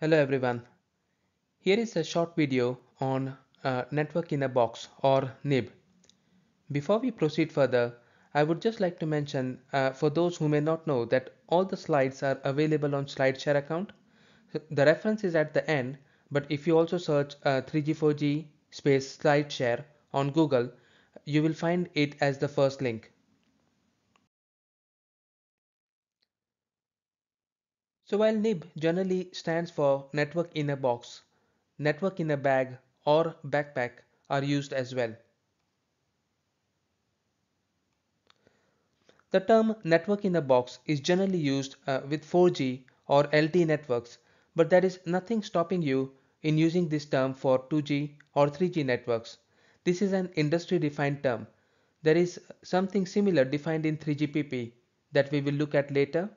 Hello everyone. Here is a short video on uh, Network in a Box or NIB. Before we proceed further, I would just like to mention uh, for those who may not know that all the slides are available on SlideShare account. The reference is at the end, but if you also search uh, 3G4G space SlideShare on Google, you will find it as the first link. So while NIB generally stands for Network in a Box, Network in a Bag or Backpack are used as well. The term network in a box is generally used uh, with 4G or LTE networks, but there is nothing stopping you in using this term for 2G or 3G networks. This is an industry defined term. There is something similar defined in 3GPP that we will look at later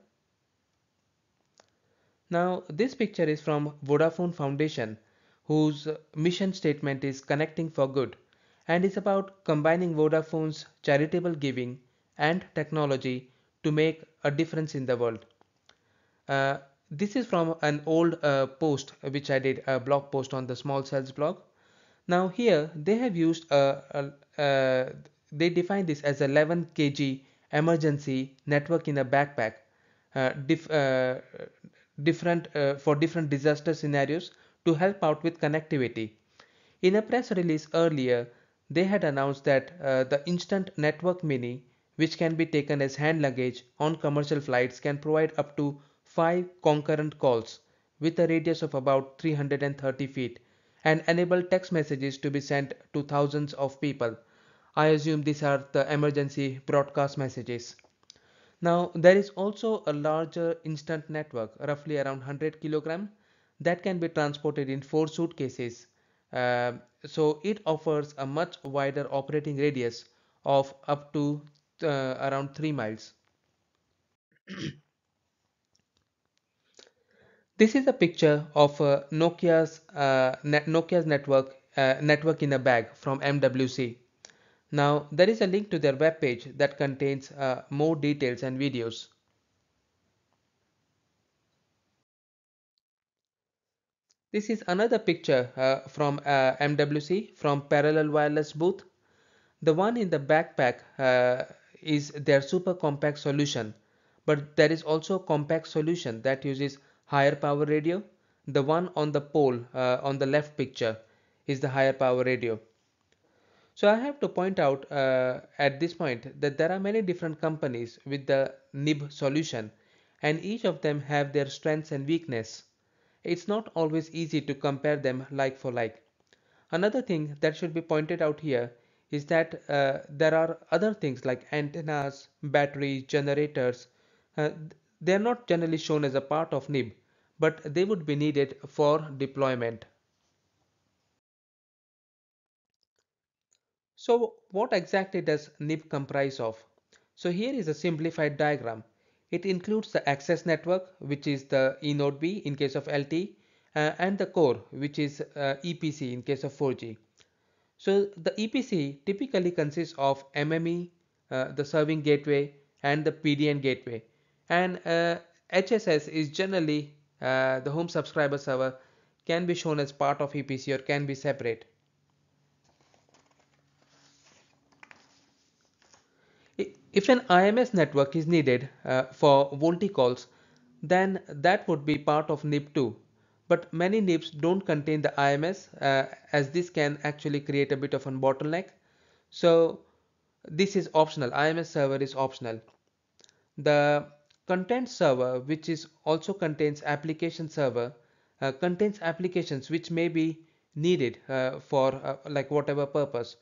now this picture is from Vodafone Foundation whose mission statement is connecting for good and is about combining Vodafone's charitable giving and technology to make a difference in the world. Uh, this is from an old uh, post which I did a blog post on the small cells blog. Now here they have used a, a, a they define this as 11 kg emergency network in a backpack uh, uh, different uh, for different disaster scenarios to help out with connectivity. In a press release earlier, they had announced that uh, the Instant Network Mini, which can be taken as hand luggage on commercial flights, can provide up to 5 concurrent calls with a radius of about 330 feet and enable text messages to be sent to thousands of people. I assume these are the emergency broadcast messages. Now there is also a larger instant network roughly around 100 kilogram that can be transported in four suitcases. Uh, so it offers a much wider operating radius of up to uh, around 3 miles. this is a picture of uh, Nokia's Nokia's network uh, network in a bag from MWC. Now there is a link to their web page that contains uh, more details and videos. This is another picture uh, from uh, MWC from Parallel Wireless booth. The one in the backpack uh, is their super compact solution, but there is also a compact solution that uses higher power radio. The one on the pole uh, on the left picture is the higher power radio. So I have to point out uh, at this point that there are many different companies with the NIB solution and each of them have their strengths and weakness. It's not always easy to compare them like for like. Another thing that should be pointed out here is that uh, there are other things like antennas, batteries, generators. Uh, they are not generally shown as a part of NIB, but they would be needed for deployment. So what exactly does NIB comprise of? So here is a simplified diagram. It includes the access network which is the eNode B in case of LTE uh, and the core which is uh, EPC in case of 4G. So the EPC typically consists of MME, uh, the serving gateway and the PDN gateway and HSS uh, is generally uh, the home subscriber server can be shown as part of EPC or can be separate. If an IMS network is needed uh, for VoLTE calls, then that would be part of NIB 2. But many NIBs don't contain the IMS uh, as this can actually create a bit of a bottleneck. So this is optional. IMS server is optional. The content server, which is also contains application server, uh, contains applications which may be needed uh, for uh, like whatever purpose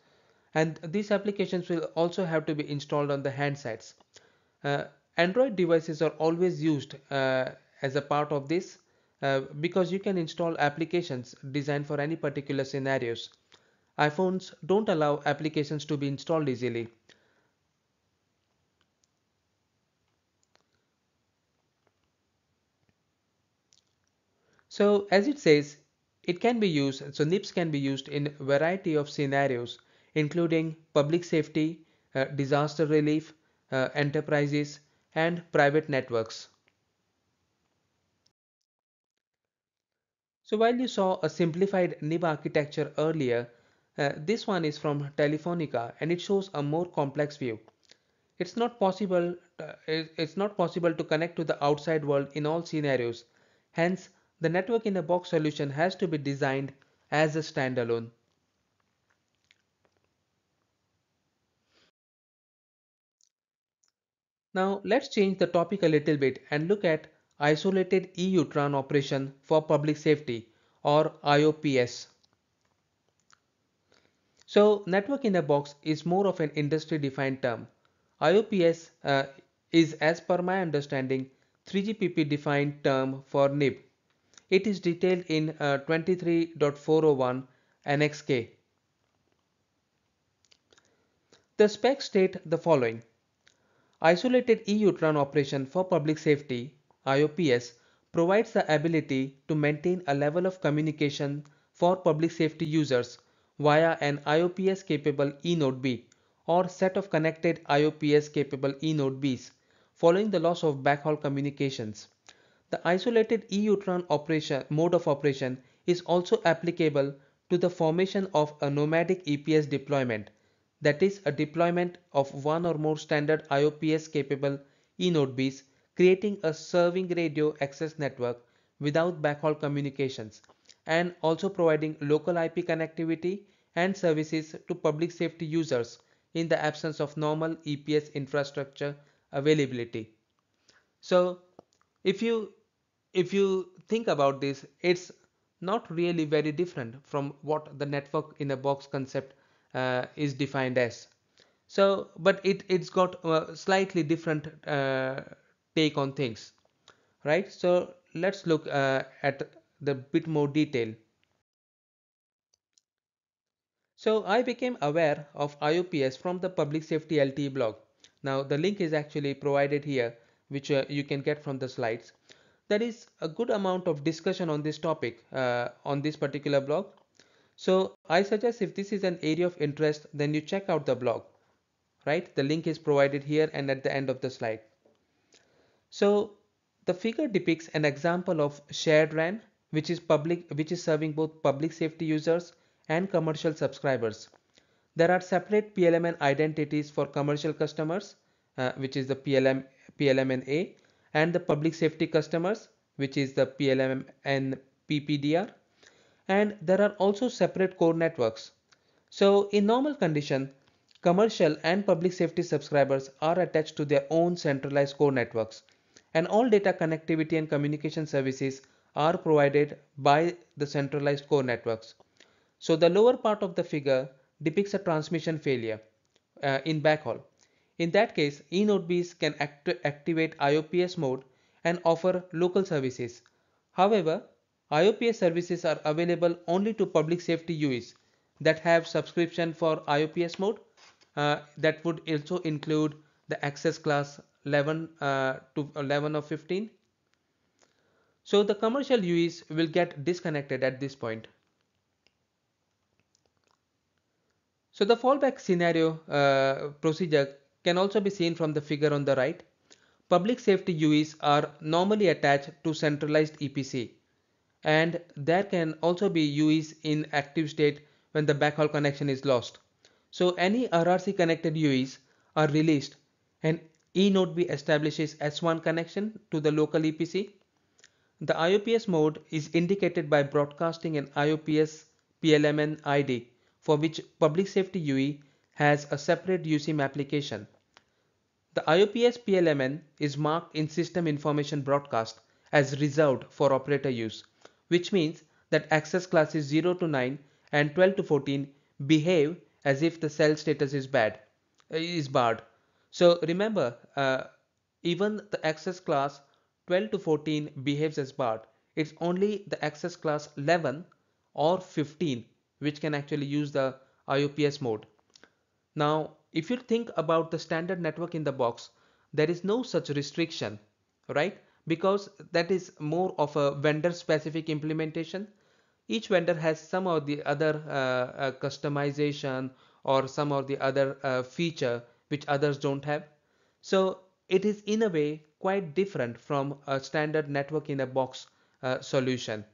and these applications will also have to be installed on the handsets. Uh, Android devices are always used uh, as a part of this uh, because you can install applications designed for any particular scenarios. iPhones don't allow applications to be installed easily. So as it says, it can be used, so NIBs can be used in variety of scenarios including public safety, uh, disaster relief, uh, enterprises, and private networks. So while you saw a simplified NIB architecture earlier, uh, this one is from Telefonica and it shows a more complex view. It's not possible uh, it's not possible to connect to the outside world in all scenarios. Hence, the network in a box solution has to be designed as a standalone. Now let's change the topic a little bit and look at isolated EUTRAN operation for public safety or IOPS. So network in a box is more of an industry defined term. IOPS uh, is as per my understanding 3GPP defined term for NIB. It is detailed in uh, 23.401 Annex K. The specs state the following. Isolated EUTRAN operation for public safety IOPS provides the ability to maintain a level of communication for public safety users via an IOPS capable eNode B or set of connected IOPS capable eNode Bs following the loss of backhaul communications. The isolated EUTRAN operation mode of operation is also applicable to the formation of a nomadic EPS deployment that is a deployment of one or more standard IOPS capable eNodeBs creating a serving radio access network without backhaul communications and also providing local IP connectivity and services to public safety users in the absence of normal EPS infrastructure availability. So if you if you think about this it's not really very different from what the network in a box concept uh, is defined as. So but it it's got a slightly different uh, take on things right? So let's look uh, at the bit more detail. So I became aware of IOPS from the public safety LTE blog. Now the link is actually provided here which uh, you can get from the slides. There is a good amount of discussion on this topic uh, on this particular blog so I suggest if this is an area of interest, then you check out the blog, right? The link is provided here and at the end of the slide. So the figure depicts an example of shared RAN, which is public, which is serving both public safety users and commercial subscribers. There are separate PLMN identities for commercial customers, uh, which is the PLM, PLMN-A, and the public safety customers, which is the PLMN PPDR and there are also separate core networks. So in normal condition, commercial and public safety subscribers are attached to their own centralized core networks and all data connectivity and communication services are provided by the centralized core networks. So the lower part of the figure depicts a transmission failure uh, in backhaul. In that case, eNode Bs can act activate IOPS mode and offer local services. However, IOPS services are available only to public safety UEs that have subscription for IOPS mode. Uh, that would also include the access class 11 uh, to 11 or 15. So the commercial UEs will get disconnected at this point. So the fallback scenario uh, procedure can also be seen from the figure on the right. Public safety UEs are normally attached to centralized EPC and there can also be UEs in active state when the backhaul connection is lost. So any RRC connected UEs are released and eNode B establishes S1 connection to the local EPC. The IOPS mode is indicated by broadcasting an IOPS PLMN ID for which public safety UE has a separate USIM application. The IOPS PLMN is marked in system information broadcast as reserved for operator use which means that access classes 0 to 9 and 12 to 14 behave as if the cell status is bad is barred. So remember uh, even the access class 12 to 14 behaves as barred. It's only the access class 11 or 15 which can actually use the IOPS mode. Now if you think about the standard network in the box there is no such restriction right because that is more of a vendor specific implementation. Each vendor has some or the other uh, uh, customization or some or the other uh, feature which others don't have. So it is in a way quite different from a standard network in a box uh, solution.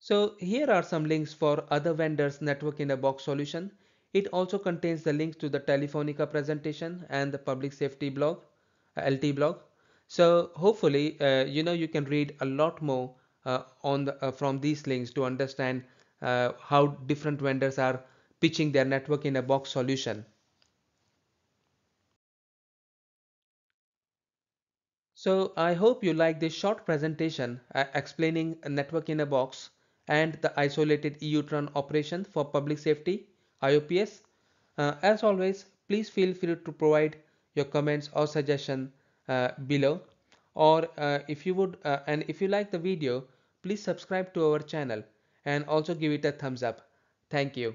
So here are some links for other vendors network in a box solution. It also contains the links to the Telefonica presentation and the public safety blog, uh, LT blog. So hopefully, uh, you know, you can read a lot more uh, on the, uh, from these links to understand uh, how different vendors are pitching their network in a box solution. So I hope you like this short presentation uh, explaining network in a box and the isolated EUTRAN operation for public safety IOPS. Uh, as always, please feel free to provide your comments or suggestion uh, below or uh, if you would uh, and if you like the video please subscribe to our channel and also give it a thumbs up. Thank you.